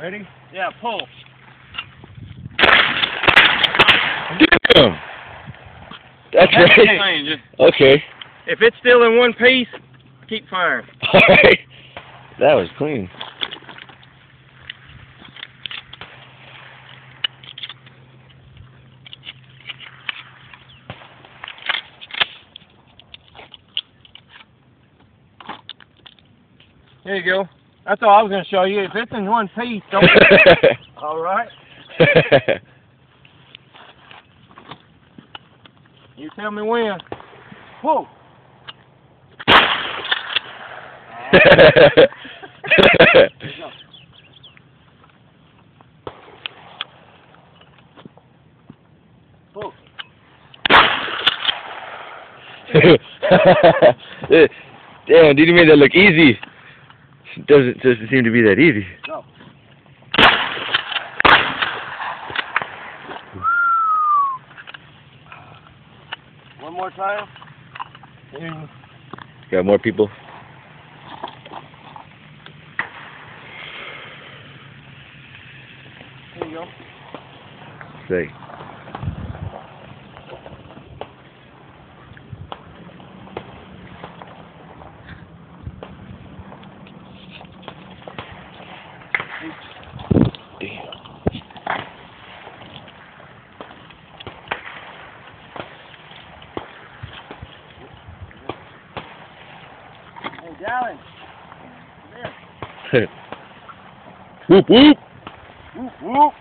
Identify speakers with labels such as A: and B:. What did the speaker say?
A: Ready?
B: Yeah, pull.
C: Damn. That's
B: That's
C: right.
B: fine,
C: Okay.
B: If it's still in one piece, keep firing.
C: All right. That was clean.
B: There you go. That's all I was going to show you. If it's in one piece, don't. all right. You tell me when. Whoa. Whoa.
C: Damn, dude, you made that look easy. Doesn't doesn't seem to be that easy.
B: Go. One more time. And
C: Got more people.
B: There you go.
C: Say. Damn.
B: Hey, Dallin. Come here.
C: whoop whoop.
B: Whoop, whoop.